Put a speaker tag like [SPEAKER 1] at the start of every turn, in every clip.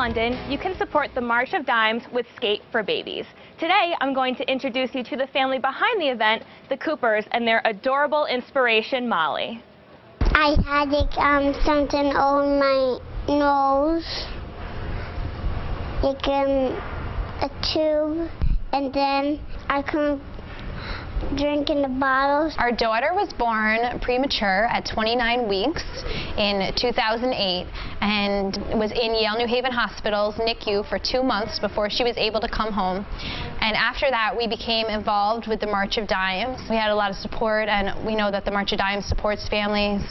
[SPEAKER 1] London, you can support the March of Dimes with Skate for Babies. Today, I'm going to introduce you to the family behind the event, the Coopers, and their adorable inspiration, Molly.
[SPEAKER 2] I had like, um, something on my nose, like um, a tube, and then I can drink in the bottles.
[SPEAKER 3] Our daughter was born premature at 29 weeks in 2008 and was in Yale New Haven Hospital's NICU for two months before she was able to come home. And after that, we became involved with the March of Dimes. We had a lot of support, and we know that the March of Dimes supports families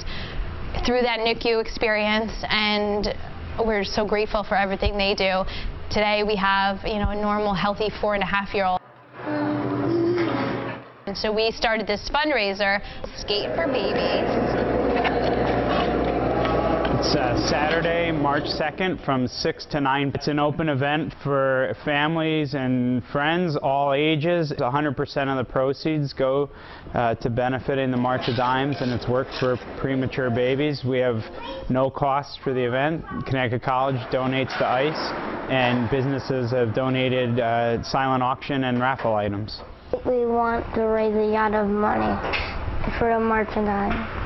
[SPEAKER 3] through that NICU experience, and we're so grateful for everything they do. Today, we have, you know, a normal, healthy four and a half year old. And so we started this fundraiser, Skate for Babies.
[SPEAKER 4] It's uh, Saturday, March 2nd from 6 to 9. It's an open event for families and friends, all ages. 100% of the proceeds go uh, to benefiting the March of Dimes and its work for premature babies. We have no cost for the event. Connecticut College donates to ICE, and businesses have donated uh, silent auction and raffle items.
[SPEAKER 2] We want to raise a lot of money for the Dimes.